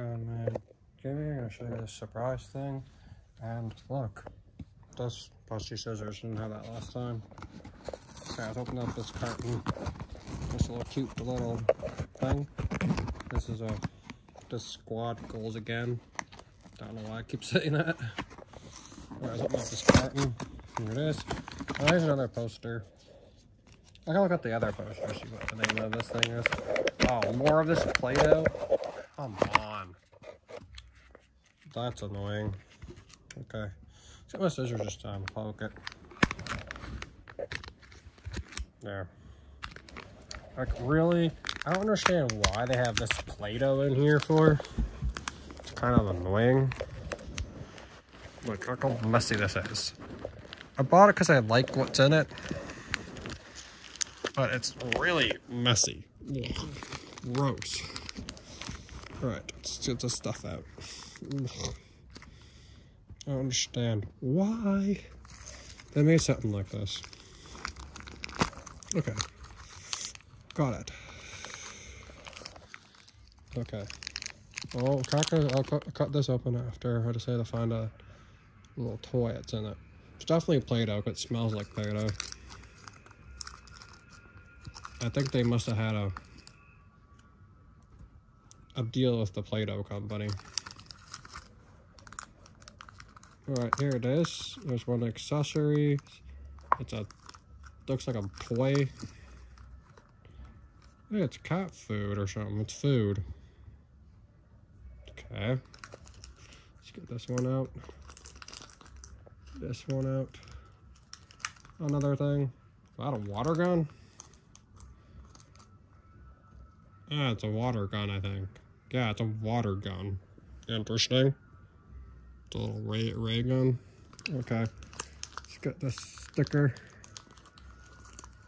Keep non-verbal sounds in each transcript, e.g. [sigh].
I'm gonna show you this surprise thing. And look, this busty scissors didn't have that last time. Okay, I was opening up this carton. This little cute little thing. This is a this squad goals again. Don't know why I keep [laughs] saying that. Let's open up this carton. Here it is. Oh, there's another poster. I gotta look at the other poster, see what the name of this thing is. Oh, more of this Play-Doh? Come on. That's annoying. Okay. Let's get my scissors this time. Poke it. There. Like, really? I don't understand why they have this Play-Doh in here for. It's kind of annoying. Look, look how messy this is. I bought it because I like what's in it. But it's really messy. Gross. Alright, let's get this stuff out. I don't understand why they made something like this. Okay. Got it. Okay. Well, I'll cut, cut this open after I decide to find a little toy that's in it. It's definitely Play-Doh, it smells like Play-Doh. I think they must have had a a deal with the Play-Doh company. Alright, here it is. There's one accessory. It's a looks like a toy. It's cat food or something. It's food. Okay. Let's get this one out. This one out. Another thing. Is that a water gun? Yeah, it's a water gun, I think. Yeah, it's a water gun. Interesting. A little ray, ray gun. Okay. Let's get this sticker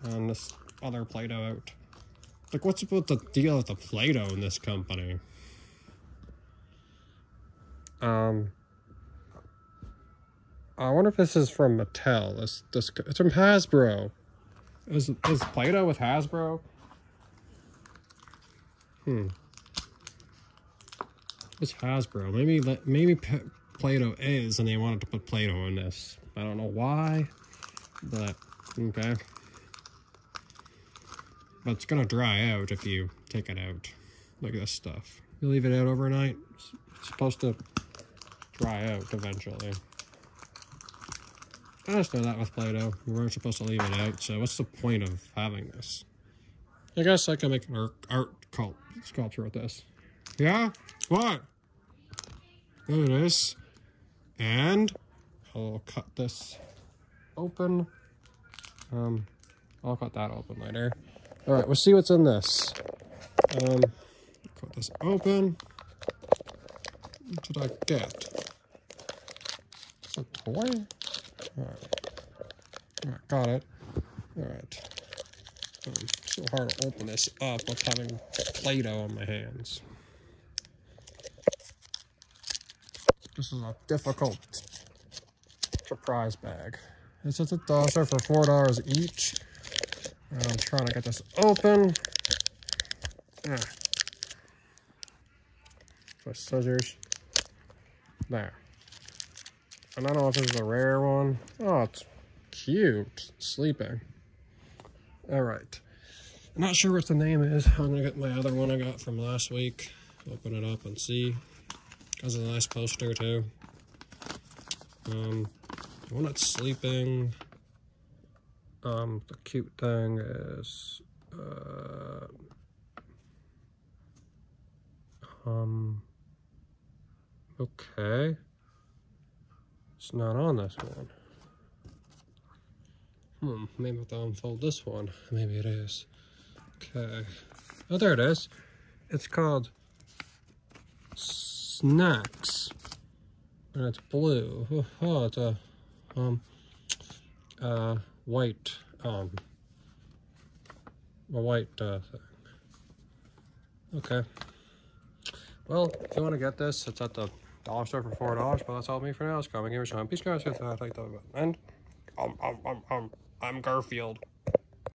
and this other Play-Doh out. Like, what's about the deal with the Play-Doh in this company? Um, I wonder if this is from Mattel. This, this, it's from Hasbro. Is, is Play-Doh with Hasbro? Hmm. It's Hasbro. Maybe let maybe Play-Doh is, and they wanted to put Play-Doh in this. I don't know why, but okay. But it's gonna dry out if you take it out. Look at this stuff. You leave it out overnight, it's supposed to dry out eventually. I just know that with Play-Doh. You weren't supposed to leave it out, so what's the point of having this? I guess I can make an art, art cult sculpture with this. Yeah? What? There it is. And I'll cut this open. Um, I'll cut that open later. All right, we'll see what's in this. Um, cut this open. What did I get? A toy? All right. All right, got it. All right. Um, so hard to open this up with having Play-Doh on my hands. This is a difficult surprise bag. This is a dollar for four dollars each. I'm trying to get this open. With scissors. There. And I don't know if this is a rare one. Oh, it's cute. sleeping. All right. I'm not sure what the name is. I'm going to get my other one I got from last week. Open it up and see. Has a nice poster too. Um, one that's sleeping. Um, the cute thing is, uh, um, okay. It's not on this one. Hmm, maybe if i unfold this one. Maybe it is. Okay. Oh, there it is. It's called Snacks. And it's blue. [laughs] Oh, it's a, um, uh, white, um, a white, uh, thing. Okay. Well, if you want to get this, it's at the dollar store for four dollars, but that's all me for now. It's coming here, so peace guys. And um, um, um, um, I'm Garfield.